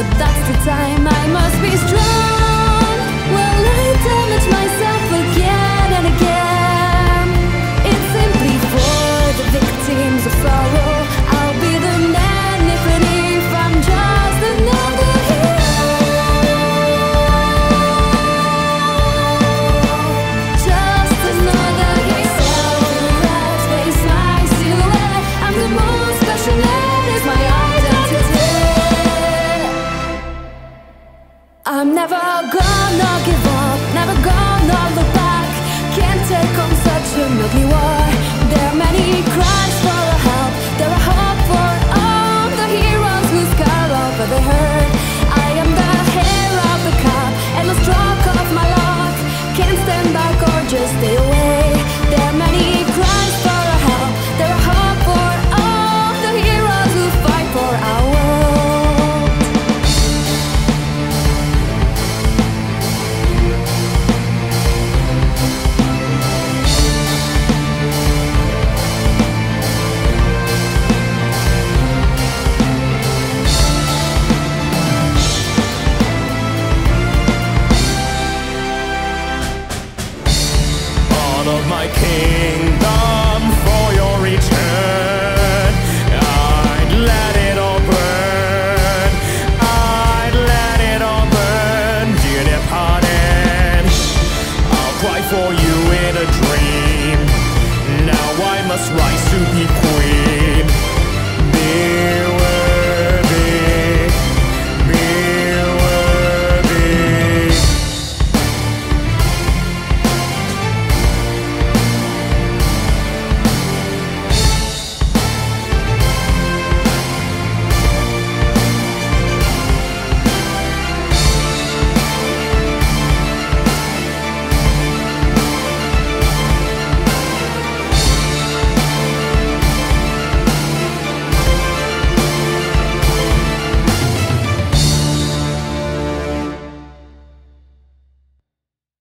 But that's the time I must I'm never gonna give up. of my kingdom for your return. I'd let it all burn. I'd let it all burn, dear departed. I'll cry for you.